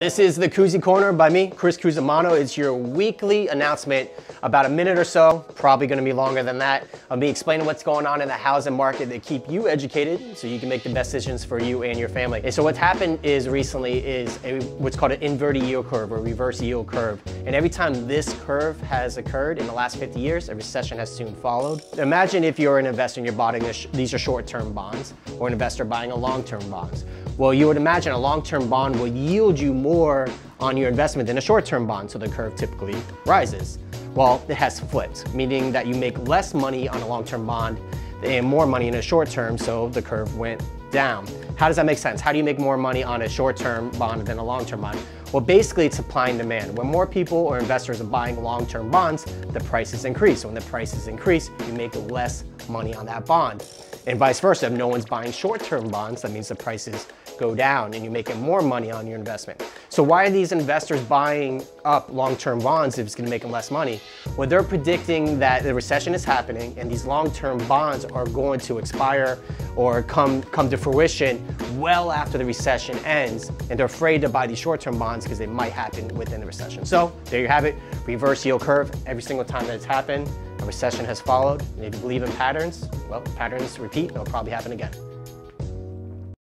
This is the Cusi Corner by me, Chris Cusimano. It's your weekly announcement, about a minute or so, probably gonna be longer than that, of me explaining what's going on in the housing market that keep you educated so you can make the best decisions for you and your family. And so what's happened is recently is a, what's called an inverted yield curve or reverse yield curve. And every time this curve has occurred in the last 50 years, a recession has soon followed. Imagine if you're an investor and you're buying, these are short-term bonds, or an investor buying a long-term bonds. Well, you would imagine a long-term bond will yield you more on your investment than a short-term bond, so the curve typically rises. Well, it has flipped, meaning that you make less money on a long-term bond and more money in a short term, so the curve went down. How does that make sense? How do you make more money on a short-term bond than a long-term bond? Well, basically it's supply and demand. When more people or investors are buying long-term bonds, the prices increase. When the prices increase, you make less money on that bond. And vice versa, if no one's buying short-term bonds, that means the prices go down and you're making more money on your investment. So why are these investors buying up long-term bonds if it's gonna make them less money? Well, they're predicting that the recession is happening and these long-term bonds are going to expire or come, come to fruition well after the recession ends. And they're afraid to buy these short-term bonds because they might happen within the recession. So there you have it, reverse yield curve. Every single time that it's happened, a recession has followed. You believe in patterns, well, patterns repeat, and it'll probably happen again.